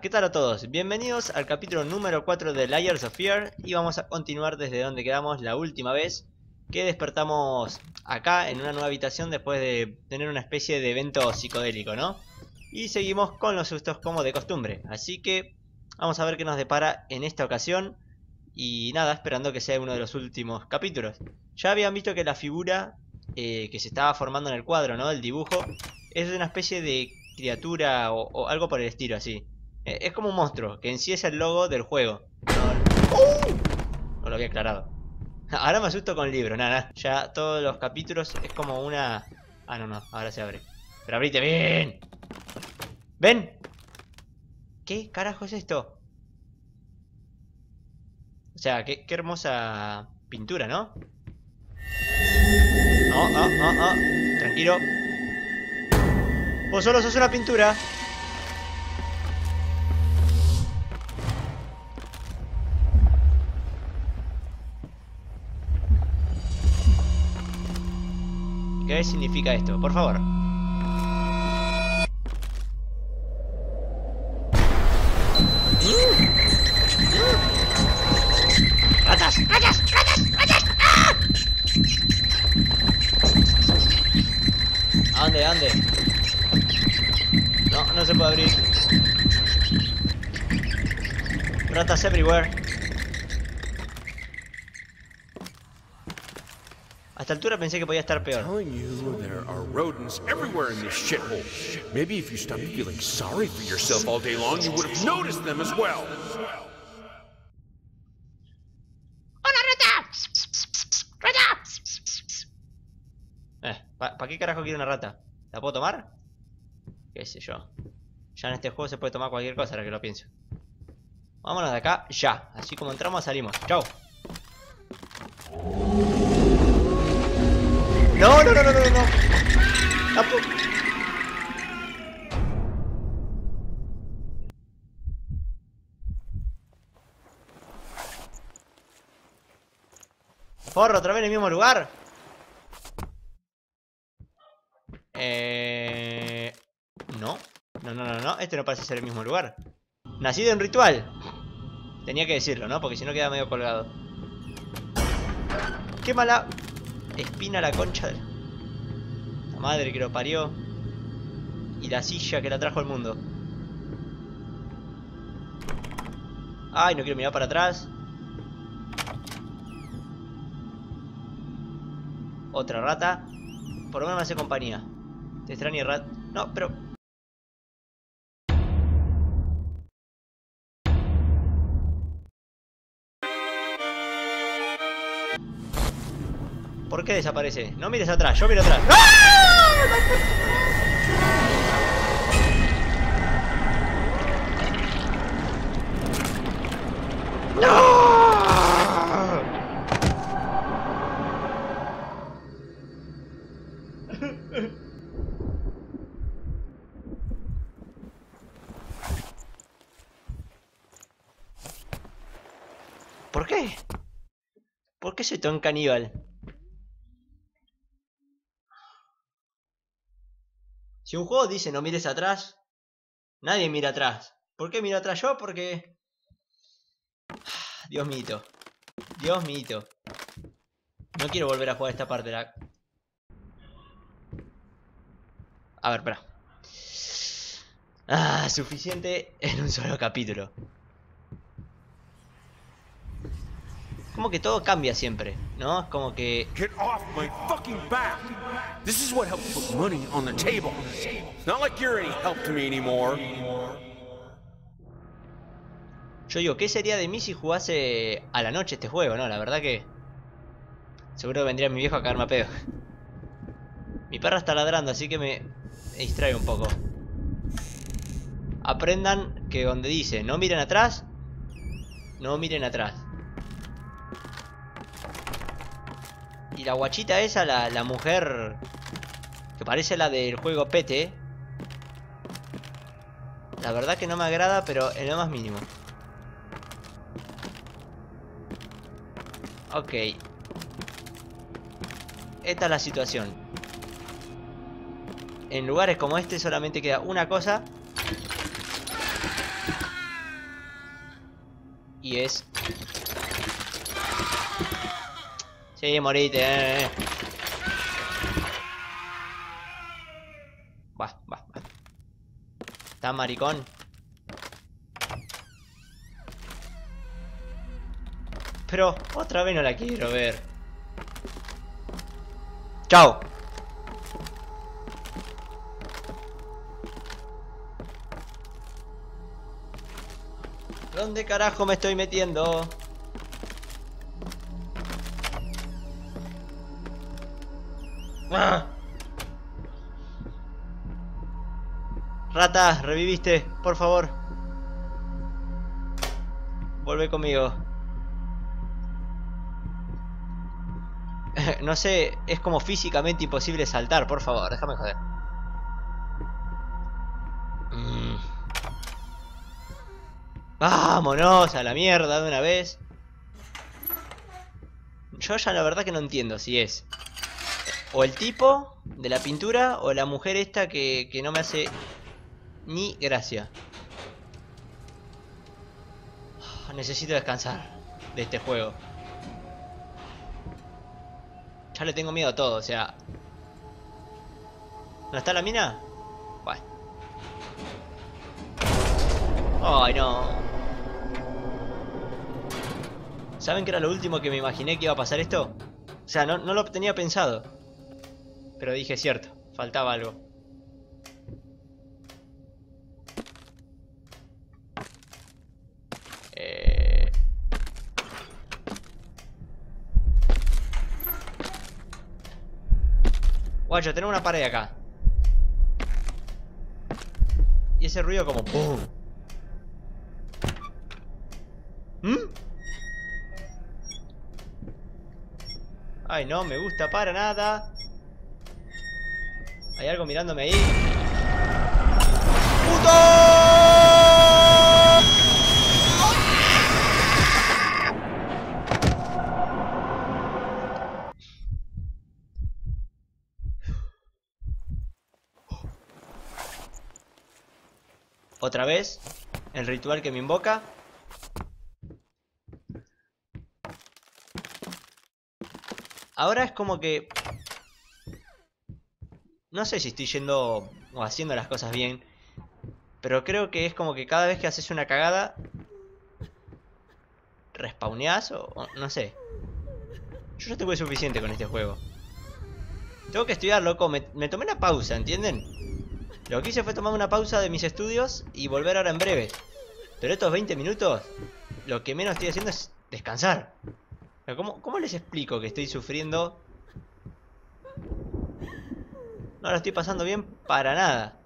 ¿qué tal a todos? Bienvenidos al capítulo número 4 de Layers of Fear y vamos a continuar desde donde quedamos la última vez que despertamos acá en una nueva habitación después de tener una especie de evento psicodélico, ¿no? Y seguimos con los sustos como de costumbre, así que vamos a ver qué nos depara en esta ocasión y nada, esperando que sea uno de los últimos capítulos. Ya habían visto que la figura eh, que se estaba formando en el cuadro, ¿no? El dibujo es una especie de criatura o, o algo por el estilo así. Eh, es como un monstruo, que en sí es el logo del juego. No, ¡Uh! no lo había aclarado. Ahora me asusto con el libro, nada. Ya todos los capítulos es como una... Ah, no, no, ahora se abre. Pero abrite bien. ¿Ven? ¿Qué carajo es esto? O sea, qué, qué hermosa pintura, ¿no? No, no, no, no. Tranquilo. Vos solo sos una pintura. ¿Qué significa esto? Por favor. ¡Ratas! ¡Ratas! ¡Ratas! ¡Ratas! ¡Ah! ¿A dónde? ¿A dónde? No, no se puede abrir. Ratas everywhere. A esta altura pensé que podía estar peor. telling you there are rodents everywhere in this shithole. Maybe if you stopped feeling sorry for yourself all day long, you would have noticed them as well. ¡Hola, rata! ¡Rata! Eh, ¿para qué carajo quiero una rata? ¿La puedo tomar? Qué sé yo. Ya en este juego se puede tomar cualquier cosa, ahora que lo pienso. Vámonos de acá, ya. Así como entramos, salimos. Chau. No, no, no, no, no, no. Tampoco. Forro, otra vez en el mismo lugar. Eh... No. No, no, no, no. Este no parece ser el mismo lugar. Nacido en ritual. Tenía que decirlo, ¿no? Porque si no queda medio colgado. Qué mala espina la concha de la madre que lo parió. Y la silla que la trajo al mundo. Ay, no quiero mirar para atrás. Otra rata. Por lo menos me hace compañía. Te extraña rat. No, pero. ¿Por qué desaparece? No mires atrás, yo miro atrás. ¡No! ¿Por qué? ¿Por qué soy tan caníbal? Si un juego dice no mires atrás, nadie mira atrás. ¿Por qué miro atrás yo? Porque... Dios mito. Dios mito. No quiero volver a jugar esta parte. La... A ver, espera. Ah, suficiente en un solo capítulo. Como que todo cambia siempre, ¿no? Es como que... Get off my fucking back! This is what helps put money on the table. It's not like you're any help to me anymore. Yo digo, ¿qué sería de mí si jugase a la noche este juego, no? La verdad que... Seguro vendría mi viejo a cagarme a pedo. Mi perra está ladrando, así que me, me distrae un poco. Aprendan que donde dice no miren atrás, no miren atrás. Y la guachita esa, la, mujer que parece la del juego Pete. La verdad que no me agrada, pero en lo más mínimo. Ok. Esta es la situación. En lugares como este solamente queda una cosa. Y es... Sí, morite, eh, eh. Va, va, va. Está maricón. Pero otra vez no la quiero ver. Chao. ¿Dónde carajo me estoy metiendo? ¡Ah! Rata, reviviste, por favor. Vuelve conmigo. no sé, es como físicamente imposible saltar, por favor, déjame joder. Mm. Vámonos a la mierda de una vez. Yo ya la verdad que no entiendo si es o el tipo de la pintura o la mujer esta que, que no me hace ni gracia. Necesito descansar de este juego. Ya le tengo miedo a todo, o sea... ¿No está la mina? Bueno. Ay, no. ¿Saben que era lo último que me imaginé que iba a pasar esto? O sea, no, no lo tenía pensado. Pero dije cierto, faltaba algo. Eh... Guacho, tenemos una pared acá. Y ese ruido como ¡pum! ¿Mm? Ay, no me gusta para nada. Hay algo mirándome ahí. ¡Puto! Otra vez, el ritual que me invoca. Ahora es como que no sé si estoy yendo o haciendo las cosas bien. Pero creo que es como que cada vez que haces una cagada... Respawneás o, no sé. Yo ya tengo suficiente con este juego. Tengo que estudiar, loco. Me, me tomé una pausa, ¿entienden? Lo que hice fue tomar una pausa de mis estudios y volver ahora en breve. Pero estos 20 minutos, lo que menos estoy haciendo es descansar. ¿Cómo, cómo les explico que estoy sufriendo no lo estoy pasando bien para nada.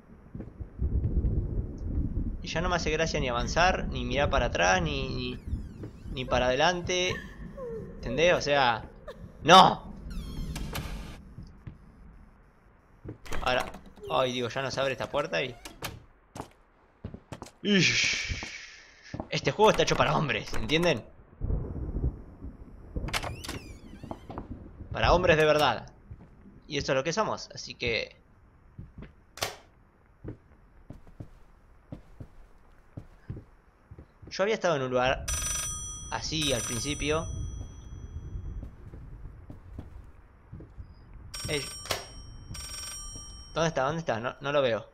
Y ya no me hace gracia ni avanzar, ni mirar para atrás, ni, ni, para adelante. ¿Entendés? O sea... ¡No! Ahora... Ay, digo, ya no se abre esta puerta y... Este juego está hecho para hombres, ¿entienden? Para hombres de verdad. Y esto es lo que somos, así que... Yo había estado en un lugar así al principio. ¿Dónde está? ¿Dónde está? No, no lo veo.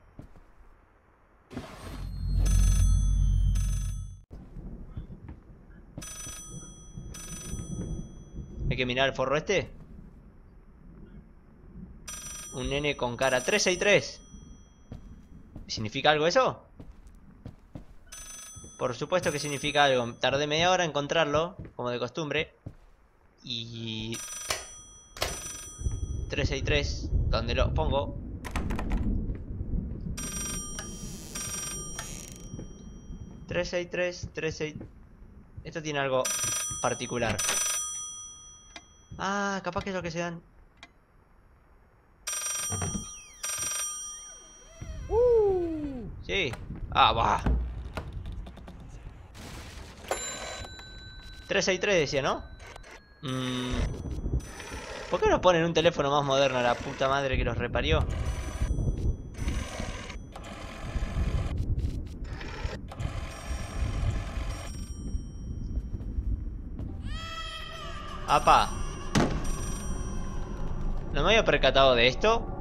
Hay que mirar el forro este. Un nene con cara 363. ¿Significa algo eso? Por supuesto que significa algo. Tardé media hora en encontrarlo, como de costumbre. Y... 363, donde lo pongo. ...363, 363... Esto tiene algo particular. Ah, capaz que es lo que se dan Uh, sí. Ah, va. 363 decía, ¿no? Mm. ¿Por qué no ponen un teléfono más moderno a la puta madre que los reparió? ¡Apa! No me había percatado de esto.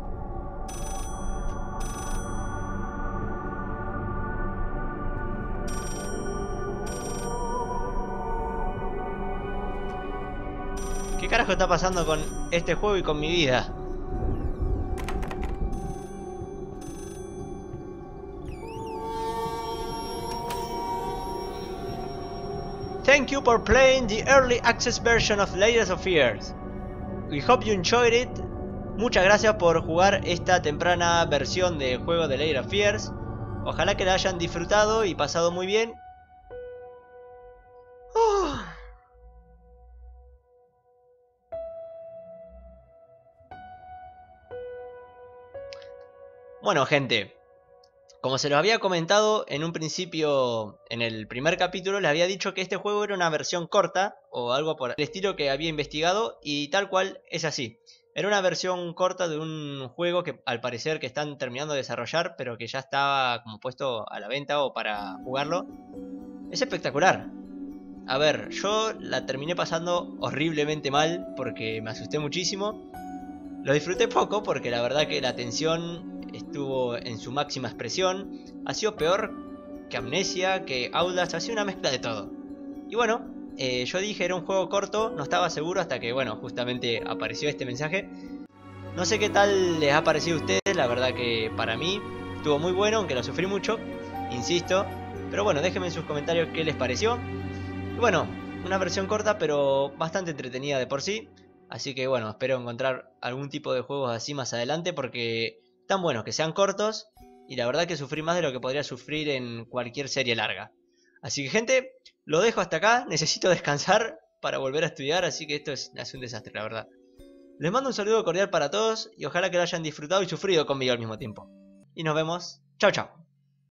¿Qué carajo está pasando con este juego y con mi vida? Thank you for playing the early access version of Layers of Fears. We hope you enjoyed it. Muchas gracias por jugar esta temprana versión del juego de Layers of Fears. Ojalá que la hayan disfrutado y pasado muy bien. Bueno gente, como se los había comentado en un principio, en el primer capítulo, les había dicho que este juego era una versión corta o algo por el estilo que había investigado y tal cual es así. Era una versión corta de un juego que al parecer que están terminando de desarrollar, pero que ya estaba como puesto a la venta o para jugarlo. Es espectacular. A ver, yo la terminé pasando horriblemente mal porque me asusté muchísimo. Lo disfruté poco porque la verdad que la tensión estuvo en su máxima expresión. Ha sido peor que Amnesia, que Outlast, ha sido una mezcla de todo. Y bueno, eh, yo dije era un juego corto, no estaba seguro hasta que, bueno, justamente apareció este mensaje. No sé qué tal les ha parecido a ustedes, la verdad que para mí estuvo muy bueno, aunque lo sufrí mucho, insisto. Pero bueno, déjenme en sus comentarios qué les pareció. Y bueno, una versión corta pero bastante entretenida de por sí. Así que bueno, espero encontrar algún tipo de juegos así más adelante porque están buenos que sean cortos y la verdad que sufrí más de lo que podría sufrir en cualquier serie larga. Así que gente, lo dejo hasta acá, necesito descansar para volver a estudiar, así que esto es, un desastre, la verdad. Les mando un saludo cordial para todos y ojalá que lo hayan disfrutado y sufrido conmigo al mismo tiempo. Y nos vemos. Chao, chao.